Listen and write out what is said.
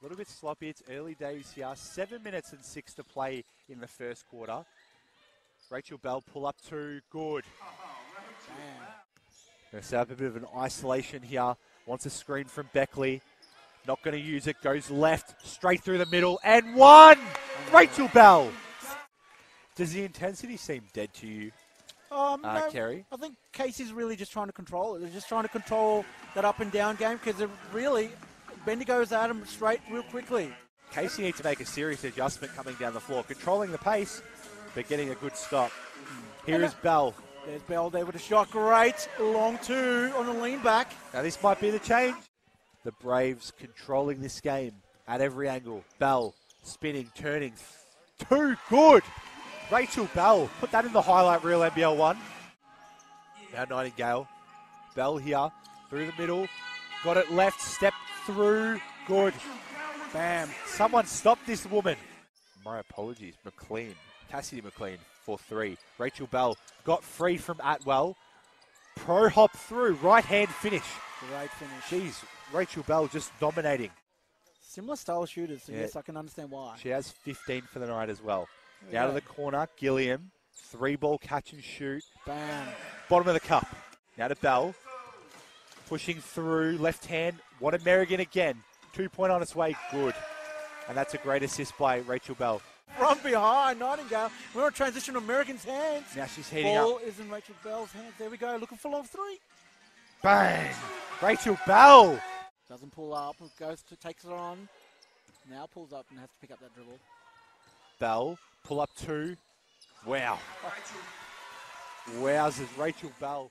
A little bit sloppy. It's early days here. Seven minutes and six to play in the first quarter. Rachel Bell pull up two. Good. Going to set up a bit of an isolation here. Wants a screen from Beckley. Not going to use it. Goes left, straight through the middle, and one. Rachel Bell. Does the intensity seem dead to you, Um, uh, no, Kerry? I think Casey's really just trying to control it. They're just trying to control that up and down game because they're really Bendigo's at him straight real quickly. Casey needs to make a serious adjustment coming down the floor, controlling the pace, but getting a good stop. Here is Bell. There's Bell there with a shot. Great. Long two on the lean back. Now this might be the change. The Braves controlling this game at every angle. Bell spinning, turning. Too good. Rachel Bell. Put that in the highlight reel, NBL one. Now Nightingale. Bell here through the middle. Got it left. Step through. Good. Bam. Someone stop this woman. My apologies. McLean. Cassidy McLean for three. Rachel Bell got free from Atwell. Pro hop through. Right hand finish. Great finish. Jeez, Rachel Bell just dominating. Similar style shooters, so Yeah. yes, I can understand why. She has 15 for the night as well. Yeah. Out of the corner, Gilliam. Three ball catch and shoot. Bam. Bottom of the cup. Now to Bell. Pushing through, left hand. Wanted Merrigan again. Two point on its way. Good. And that's a great assist by Rachel Bell. From behind, Nightingale. We're on transition to American's hands. Now she's heating Ball up. is in Rachel Bell's hands. There we go. Looking for long three. Bang! Rachel Bell! Doesn't pull up. Goes to takes it on. Now pulls up and has to pick up that dribble. Bell, pull up two. Wow. Wowzers, Rachel Bell.